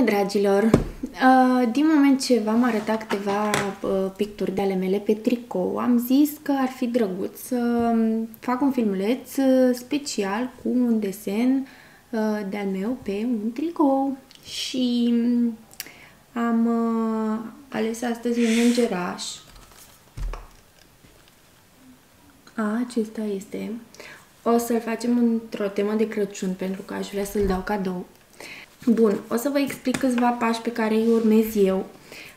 Bună, dragilor! Uh, din moment ce v-am arătat câteva uh, picturi de ale mele pe tricou, am zis că ar fi drăguț să fac un filmuleț uh, special cu un desen de-al meu pe un tricou. Și am ales astăzi un îngeraș. A, acesta este. O să-l facem într-o temă de Crăciun pentru că aș vrea să-l dau cadou. Bun, o să vă explic câțiva pași pe care îi urmez eu.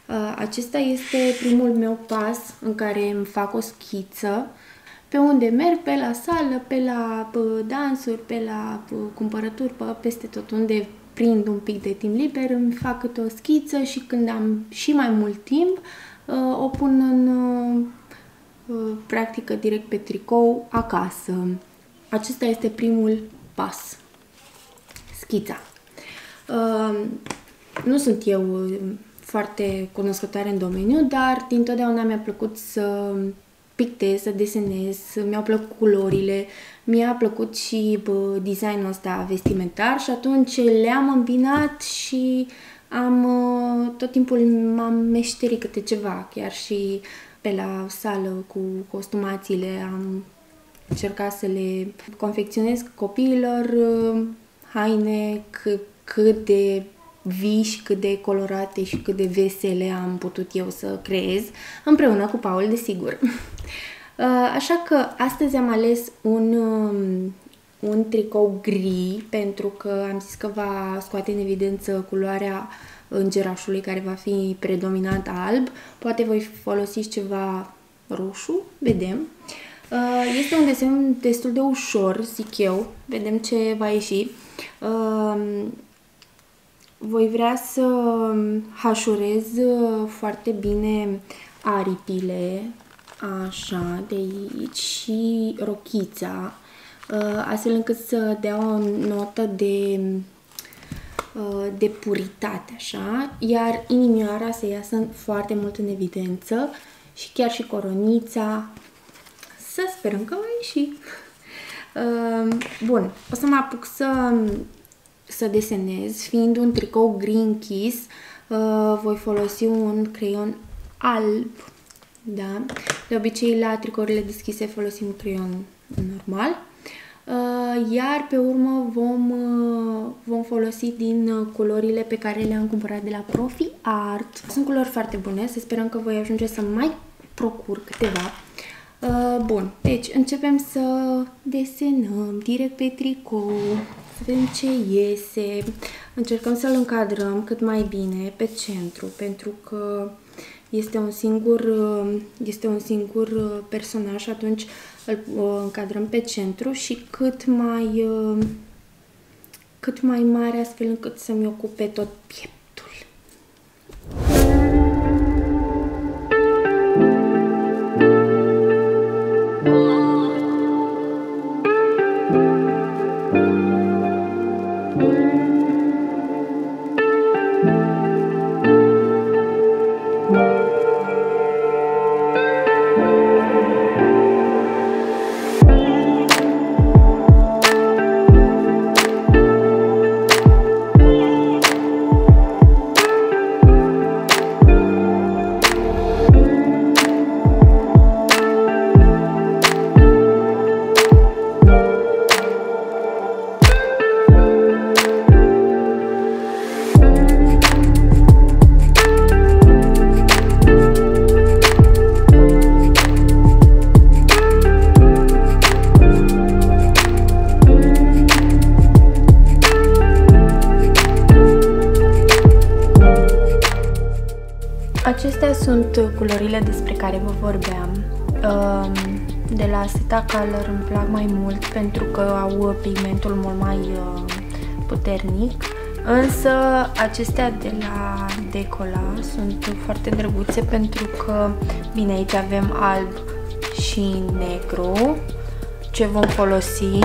Uh, acesta este primul meu pas în care îmi fac o schiță pe unde merg, pe la sală, pe la dansuri, pe la cumpărături, pe peste tot unde prind un pic de timp liber, îmi fac câte o schiță și când am și mai mult timp, uh, o pun în uh, practică direct pe tricou acasă. Acesta este primul pas. Schița. Nu sunt eu foarte cunoscătoare în domeniu, dar dintotdeauna mi-a plăcut să pictez, să desenez, mi-au plăcut culorile, mi-a plăcut și bă, designul ăsta vestimentar și atunci le-am îmbinat și am tot timpul m-am meșterit câte ceva, chiar și pe la sală cu costumațiile am încercat să le confecționez copiilor haine cât de vii și cât de colorate și cât de vesele am putut eu să creez, împreună cu Paul, desigur. Uh, așa că astăzi am ales un, um, un tricou gri pentru că am zis că va scoate în evidență culoarea îngerașului care va fi predominant alb. Poate voi folosi ceva roșu, vedem. Uh, este un desen destul de ușor, zic eu. Vedem ce va ieși. Uh, voi vrea să hașurez uh, foarte bine aripile, așa, de aici și rochița, uh, astfel încât să dea o notă de, uh, de puritate, așa, iar inimioara să iasă foarte mult în evidență și chiar și coronița, să sperăm că va ieși. Bun, o să mă apuc să să desenez, fiind un tricou green kiss, uh, voi folosi un creion alb, da? De obicei la tricourile deschise folosim un creion normal. Uh, iar pe urmă vom, uh, vom folosi din culorile pe care le-am cumpărat de la Profi Art. Sunt culori foarte bune, să sperăm că voi ajunge să mai procur câteva. Bun, deci începem să desenăm direct pe tricou vedem ce iese. Încercăm să-l încadrăm cât mai bine pe centru, pentru că este un singur, este un singur personaj, atunci îl încadrăm pe centru și cât mai, cât mai mare, astfel încât să-mi ocupe tot pieptul. Acestea sunt culorile despre care vă vorbeam. De la Seta Color îmi plac mai mult pentru că au pigmentul mult mai uh, puternic. Însă acestea de la Decola sunt foarte drăguțe pentru că, bine, aici avem alb și negru ce vom folosi,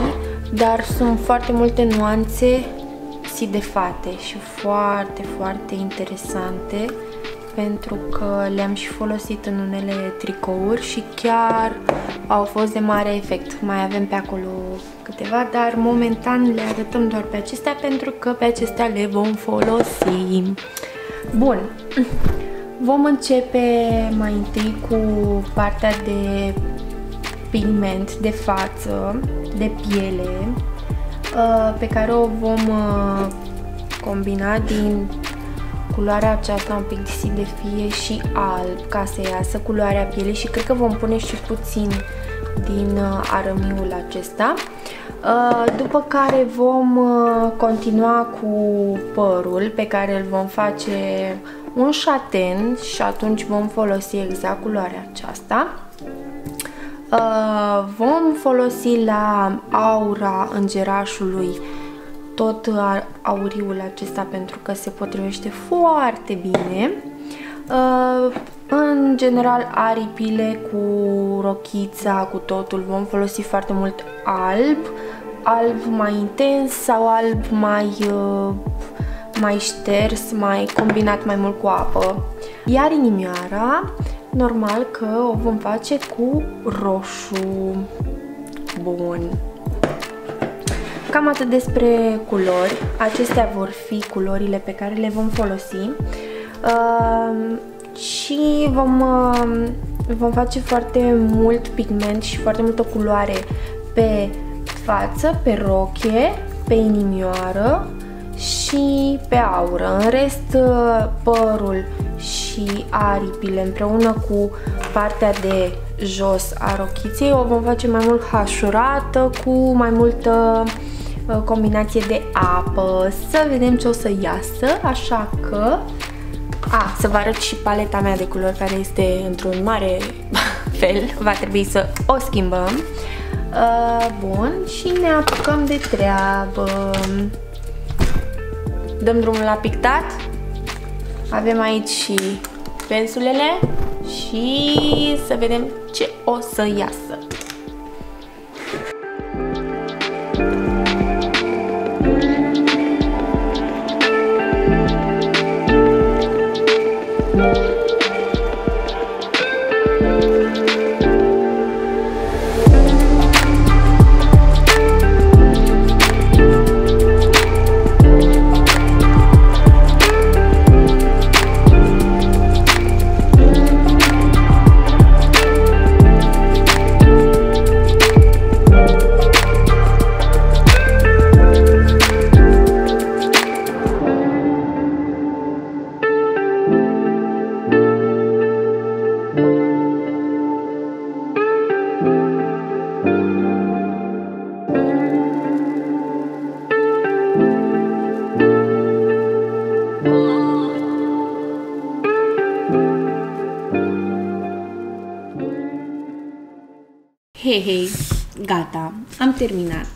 dar sunt foarte multe nuanțe sidefate și foarte, foarte interesante pentru că le-am și folosit în unele tricouri și chiar au fost de mare efect. Mai avem pe acolo câteva, dar momentan le arătăm doar pe acestea pentru că pe acestea le vom folosi. Bun, vom începe mai întâi cu partea de pigment de față, de piele, uh, pe care o vom uh, combina din culoarea aceasta un pic de fie și alb ca să iasă culoarea pielii și cred că vom pune și puțin din uh, arămiul acesta. După care vom continua cu părul pe care îl vom face un șaten și atunci vom folosi exact culoarea aceasta. Uh, vom folosi la aura îngerașului tot auriul acesta pentru că se potrivește foarte bine. Uh, în general aripile cu rochița, cu totul vom folosi foarte mult alb, alb mai intens sau alb mai, uh, mai șters, mai combinat mai mult cu apă. Iar inimioara normal că o vom face cu roșu. Bun. Cam atât despre culori. Acestea vor fi culorile pe care le vom folosi. Uh, și vom, uh, vom face foarte mult pigment și foarte multă culoare pe față, pe roche, pe inimioară și pe aură. În rest, uh, părul și aripile împreună cu partea de jos a rochiței o vom face mai mult hașurată cu mai multă uh, combinație de apă. Să vedem ce o să iasă, așa că... A, să vă arăt și paleta mea de culori care este într-un mare fel, va trebui să o schimbăm. Uh, bun, și ne apucăm de treabă. Dăm drumul la pictat. Avem aici și pensulele și să vedem ce o să iasă. Hei, hei, gata, am terminat.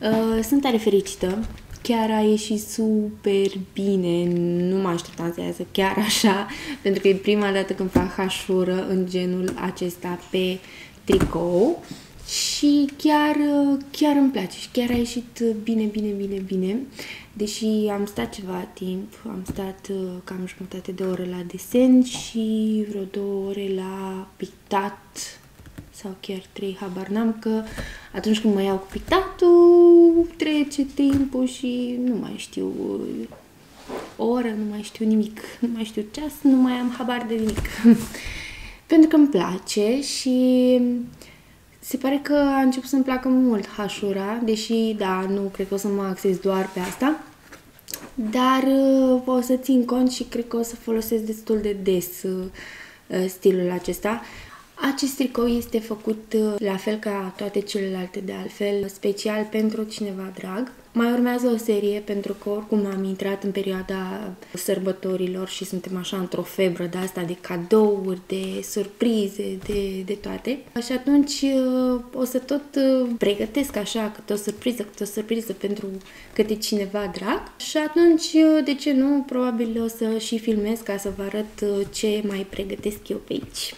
Uh, sunt tare fericită, chiar a ieșit super bine, nu mă așteptam să iasă chiar așa, pentru că e prima dată când fac hașură în genul acesta pe tricou și chiar, chiar îmi place și chiar a ieșit bine, bine, bine, bine. Deși am stat ceva timp, am stat uh, cam jumătate de oră la desen și vreo două ore la pictat sau chiar trei, habar n-am că atunci când mă iau cu pictatul, trece timpul și nu mai știu o oră, nu mai știu nimic, nu mai știu ceas, nu mai am habar de nimic. Pentru că îmi place și se pare că a început să-mi placă mult hașura, deși, da, nu cred că o să mă axez doar pe asta, dar uh, o să țin cont și cred că o să folosesc destul de des uh, stilul acesta. Acest tricou este făcut uh, la fel ca toate celelalte de altfel, special pentru cineva drag. Mai urmează o serie pentru că oricum am intrat în perioada sărbătorilor și suntem așa într-o febră de asta de cadouri, de surprize, de, de toate. Și atunci uh, o să tot uh, pregătesc așa câte o surpriză, câte o surpriză pentru câte cineva drag. Și atunci, de ce nu, probabil o să și filmez ca să vă arăt ce mai pregătesc eu pe aici.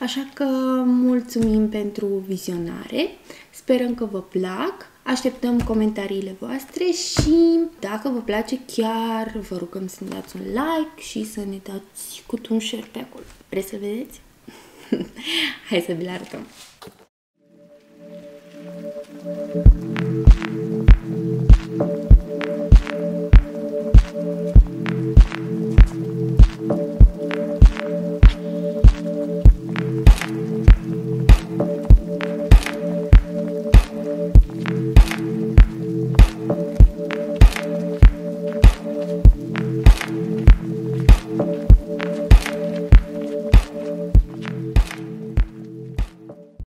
Așa că mulțumim pentru vizionare, sperăm că vă plac. Așteptăm comentariile voastre și dacă vă place chiar vă rugăm să ne dați un like și să ne dați cu un share pe acolo. Vreți să vedeți? Hai să vi-l arătăm.